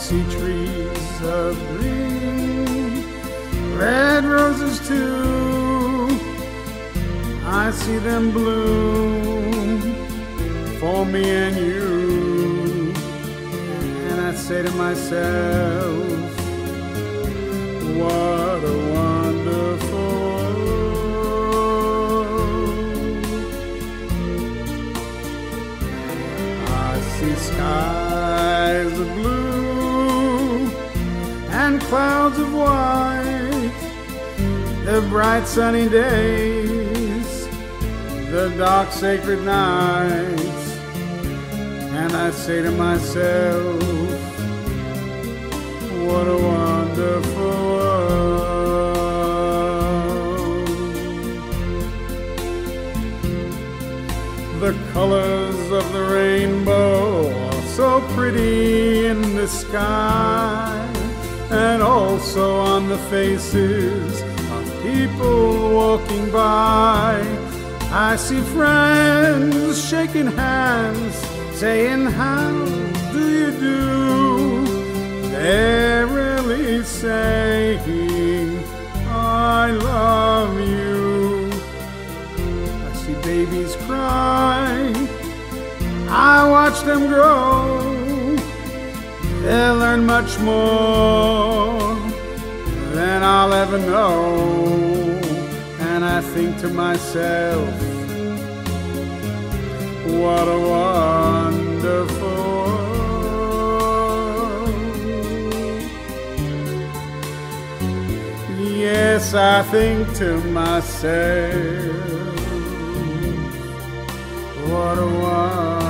see trees of green, red roses too. I see them bloom for me and you. And I say to myself, what a wonderful world. I see skies of blue and clouds of white, the bright sunny days, the dark sacred nights, and I say to myself, what a wonderful world. The colors of the rainbow are so pretty in the sky and also on the faces of people walking by. I see friends shaking hands, saying, How do you do? They're really saying, I love you. I see babies cry. I watch them grow. They'll learn much more than I'll ever know. And I think to myself, what a wonderful world. Yes, I think to myself, what a wonderful